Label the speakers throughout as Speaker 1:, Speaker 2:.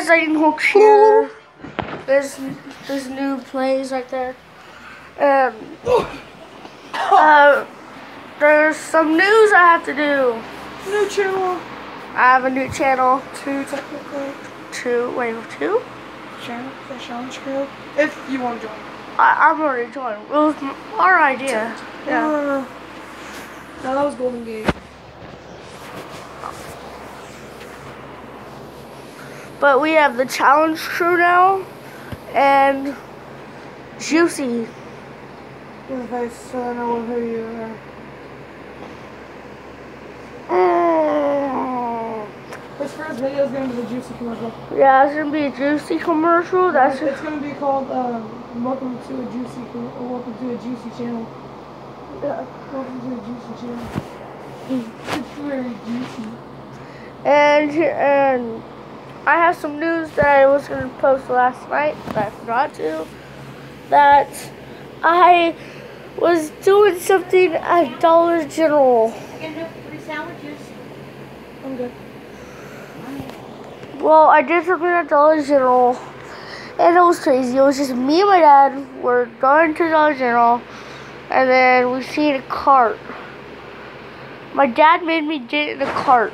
Speaker 1: Here. There's there's new plays right there. Um, uh, there's some news I have to do.
Speaker 2: New channel.
Speaker 1: I have a new channel.
Speaker 2: Two technically.
Speaker 1: Two, wait, two?
Speaker 2: Channel. The challenge crew. If you want to join.
Speaker 1: I, I'm already joined. It was our idea. Yeah.
Speaker 2: Uh, no, that was Golden Gate.
Speaker 1: But we have the challenge crew now, and Juicy.
Speaker 2: So I know who you are.
Speaker 1: Mm.
Speaker 2: This first video is gonna be the juicy commercial.
Speaker 1: Yeah, it's gonna be a Juicy commercial. That's
Speaker 2: it's gonna be called um, "Welcome to a Juicy," or "Welcome to a Juicy Channel."
Speaker 1: yeah.
Speaker 2: Welcome to a Juicy Channel. It's very juicy.
Speaker 1: And and I have some news that I was gonna post last night, but I forgot to. That I was doing something at Dollar General.
Speaker 2: I'm good.
Speaker 1: Well, I did something at Dollar General, and it was crazy. It was just me and my dad were going to Dollar General, and then we seen a cart. My dad made me get in the cart,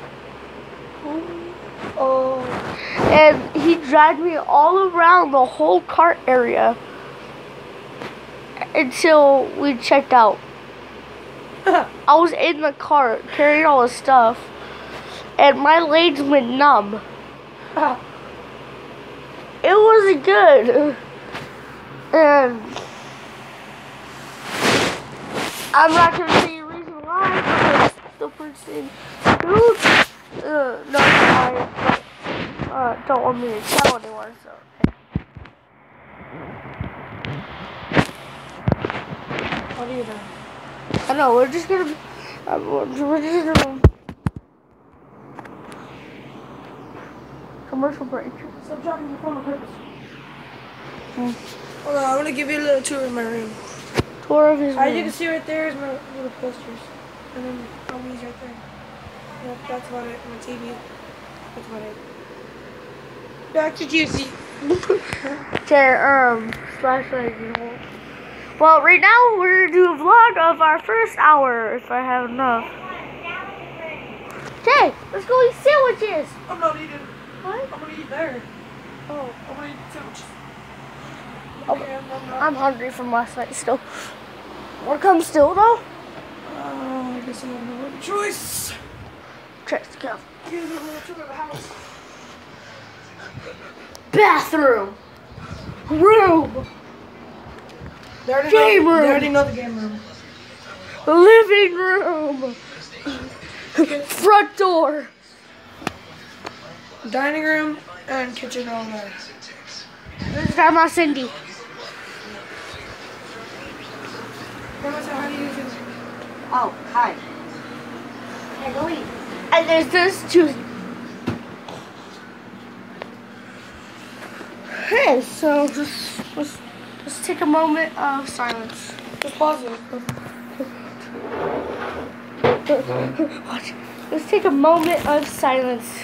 Speaker 2: Oh,
Speaker 1: and he dragged me all around the whole cart area until we checked out. I was in the cart carrying all the stuff, and my legs went numb. It wasn't good. And I'm not gonna say a reason why because the person who uh, don't want me to tell anyone. So
Speaker 2: what are you doing?
Speaker 1: I know we're just gonna uh, we're we're just gonna commercial break.
Speaker 2: Stop dropping your phone on purpose.
Speaker 1: Hmm.
Speaker 2: Hold on, I'm gonna give you a little tour of my room.
Speaker 1: Tour of his room.
Speaker 2: As you can see right there is my little posters. And then movies right there. Yep, that's about it. My TV. That's about it. Back to Juicy.
Speaker 1: Okay, um, flashlight. Well, right now we're gonna do a vlog of our first hour if I have enough. Okay, let's go eat sandwiches.
Speaker 2: I'm not eating.
Speaker 1: What?
Speaker 2: I'm gonna eat there.
Speaker 1: Oh,
Speaker 2: I'm gonna eat sandwiches.
Speaker 1: Oh,
Speaker 2: Okay, I'm, I'm not.
Speaker 1: I'm hungry from last night still. Wanna come still though?
Speaker 2: Uh, I guess I have no other choice.
Speaker 1: Let's go.
Speaker 2: Give me a little tour of the house.
Speaker 1: Bathroom. Room.
Speaker 2: They already,
Speaker 1: Game
Speaker 2: know,
Speaker 1: room.
Speaker 2: they already know the game room.
Speaker 1: Living room. Front door.
Speaker 2: Dining room and kitchen all there.
Speaker 1: This is Grandma Cindy.
Speaker 2: Grandma said, how do you use it?
Speaker 3: Oh, hi. Hey, go eat.
Speaker 1: And there's this too. Okay, so just let's, let's take a moment of silence.
Speaker 2: Just pause it.
Speaker 1: Watch. Let's take a moment of silence.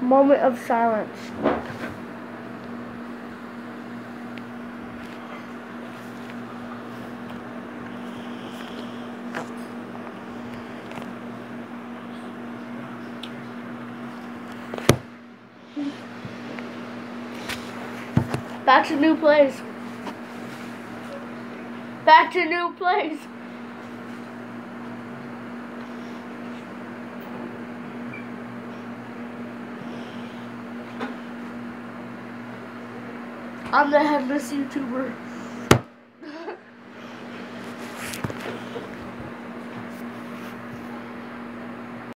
Speaker 1: Moment of silence. Back to new place. Back to new place. I'm the headless YouTuber.